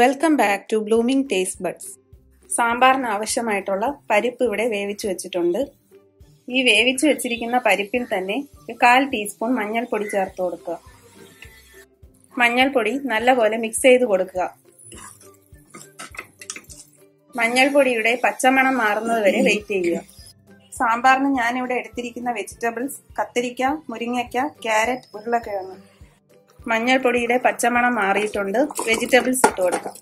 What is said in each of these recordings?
Welcome back to blooming taste buds സാമ്പാറിന് ആവശ്യമായിട്ടുള്ള പരിപ്പ് ഇവിടെ വേവിച്ചു വെച്ചിട്ടുണ്ട്. ഈ വേവിച്ചു വെച്ചിരിക്കുന്ന പരിപ്പിൽ തന്നെ കാൽ ടീസ്പൂൺ മഞ്ഞൾപ്പൊടി ചേർത്ത് കൊടുക്കുക. മഞ്ഞൾപ്പൊടി നല്ലപോലെ മിക്സ് ചെയ്ത് കൊടുക്കുക. മഞ്ഞൾപ്പൊടിയുടെ പച്ചമണം മാറുന്നത് വരെ വെയിറ്റ് ചെയ്യുക. സാമ്പാറിന് ഞാനിവിടെ എടുത്തിരിക്കുന്ന വെജിറ്റബിൾസ് കത്തിരിക്ക മുരിങ്ങയ്ക്ക ക്യാരറ്റ് ഉരുളക്കിഴങ്ങ്. മഞ്ഞൾപ്പൊടിയുടെ പച്ചമണം മാറിയിട്ടുണ്ട്. വെജിറ്റബിൾസ് ഇട്ട് കൊടുക്കാം.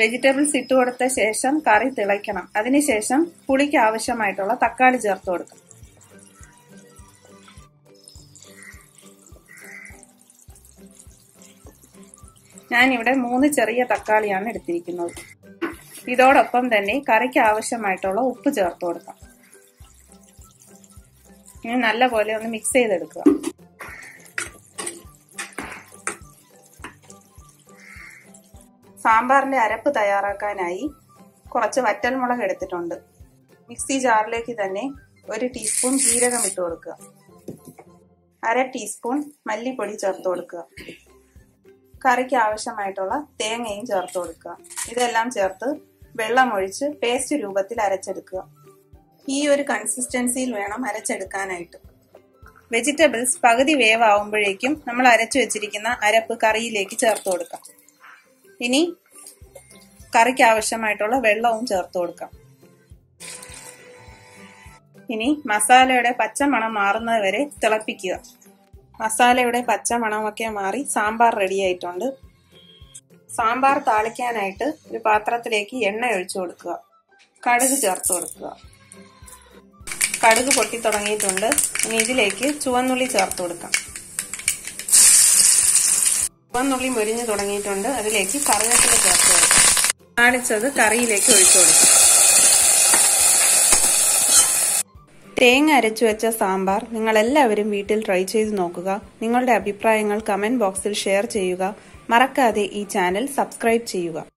വെജിറ്റബിൾസ് ഇട്ട് കൊടുത്ത ശേഷം കറി തിളയ്ക്കണം. അതിനുശേഷം പുളിക്ക് ആവശ്യമായിട്ടുള്ള തക്കാളി ചേർത്ത് കൊടുക്കാം. ഞാനിവിടെ മൂന്ന് ചെറിയ തക്കാളിയാണ് എടുത്തിരിക്കുന്നത്. ഇതോടൊപ്പം തന്നെ കറിക്ക് ആവശ്യമായിട്ടുള്ള ഉപ്പ് ചേർത്ത് കൊടുക്കാം. ഇനി നല്ലപോലെ ഒന്ന് മിക്സ് ചെയ്തെടുക്കുക. സാമ്പാറിന്റെ അരപ്പ് തയ്യാറാക്കാനായി കുറച്ച് വറ്റൽമുളക് എടുത്തിട്ടുണ്ട്. മിക്സി ജാറിലേക്ക് തന്നെ ഒരു ടീസ്പൂൺ ജീരകം ഇട്ട് കൊടുക്കുക. അര ടീസ്പൂൺ മല്ലിപ്പൊടി ചേർത്ത് കൊടുക്കുക. കറിക്ക് ആവശ്യമായിട്ടുള്ള തേങ്ങയും ചേർത്ത് കൊടുക്കുക. ഇതെല്ലാം ചേർത്ത് വെള്ളം ഒഴിച്ച് പേസ്റ്റ് രൂപത്തിൽ അരച്ചെടുക്കുക. ഈ ഒരു കൺസിസ്റ്റൻസിയിൽ വേണം അരച്ചെടുക്കാനായിട്ട്. വെജിറ്റബിൾസ് പകുതി വേവാകുമ്പോഴേക്കും നമ്മൾ അരച്ചു വെച്ചിരിക്കുന്ന അരപ്പ് കറിയിലേക്ക് ചേർത്ത് കൊടുക്കാം. ഇനി കറിക്ക് ആവശ്യമായിട്ടുള്ള വെള്ളവും ചേർത്ത് കൊടുക്കാം. ഇനി മസാലയുടെ പച്ചമണം മാറുന്നത് വരെ തിളപ്പിക്കുക. മസാലയുടെ പച്ചമണമൊക്കെ മാറി സാമ്പാർ റെഡിയായിട്ടുണ്ട് സാമ്പാർ താളിക്കാനായിട്ട് ഒരു പാത്രത്തിലേക്ക് എണ്ണ ഒഴിച്ചു കൊടുക്കുക. കടുക് ചേർത്ത് കൊടുക്കുക. കടുക് പൊട്ടി തുടങ്ങിയിട്ടുണ്ട്. ഇനി ഇതിലേക്ക് ചുവന്നുള്ളി ചേർത്ത് കൊടുക്കാം. ചുവന്നുള്ളി മുരിഞ്ഞു തുടങ്ങിയിട്ടുണ്ട്. അതിലേക്ക് കറിവേപ്പില ചേർത്ത് കൊടുക്കാം. താളിച്ചത് കറിയിലേക്ക് ഒഴിച്ചു കൊടുക്കാം. തേങ്ങ അരച്ചു വെച്ച സാമ്പാർ നിങ്ങൾ എല്ലാവരും വീട്ടിൽ ട്രൈ ചെയ്ത് നോക്കുക. നിങ്ങളുടെ അഭിപ്രായങ്ങൾ കമന്റ് ബോക്സിൽ ഷെയർ ചെയ്യുക. മറക്കാതെ ഈ ചാനൽ സബ്സ്ക്രൈബ് ചെയ്യുക.